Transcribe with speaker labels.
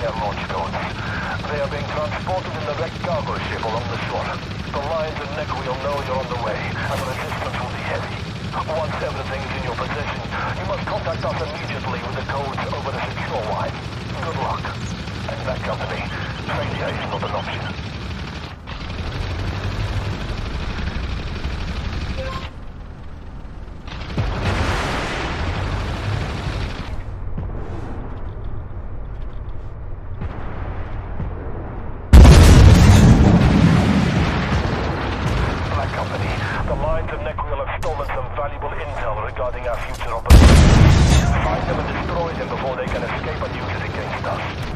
Speaker 1: their launch codes. They are being transported in the wrecked cargo ship along the shore. The lines and neck will know you're on the way, and the resistance will be heavy. Once everything's in your possession, you must contact us immediately with the codes over the secure line. Good luck. And that company, failure is not an option. Signs of Necreel have stolen some valuable intel regarding our future operations. Find them and destroy them before they can escape and use it against us.